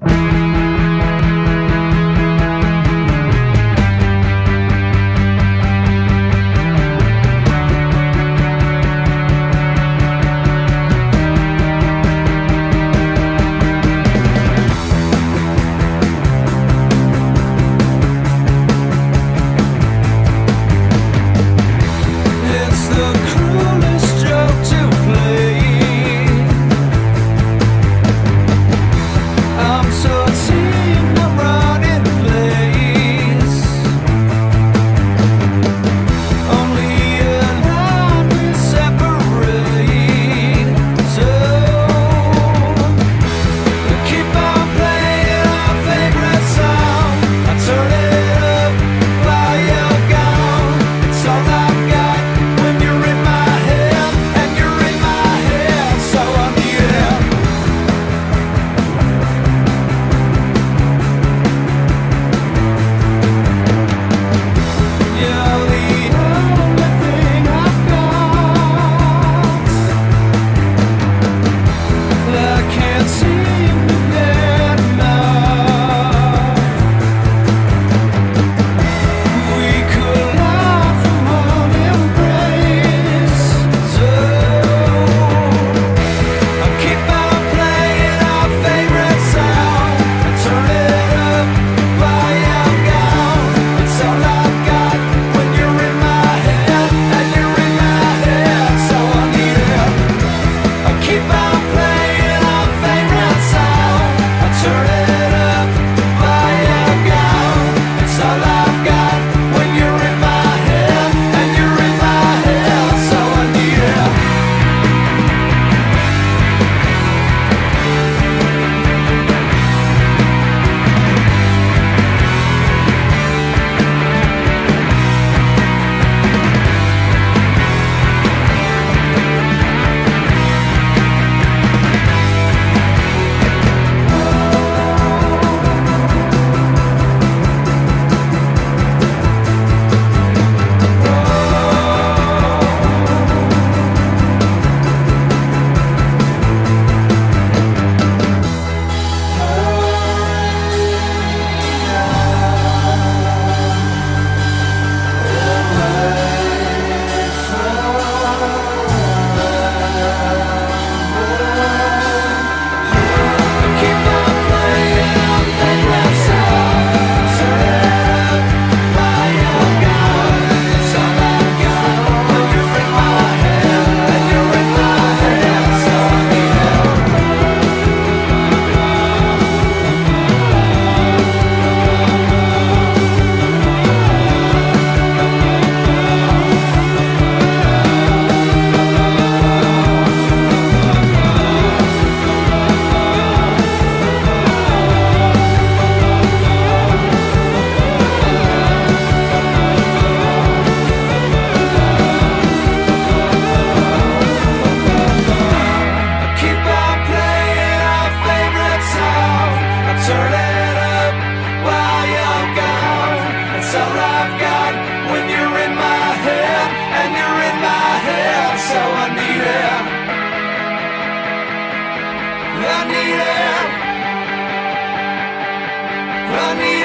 Bye. Run me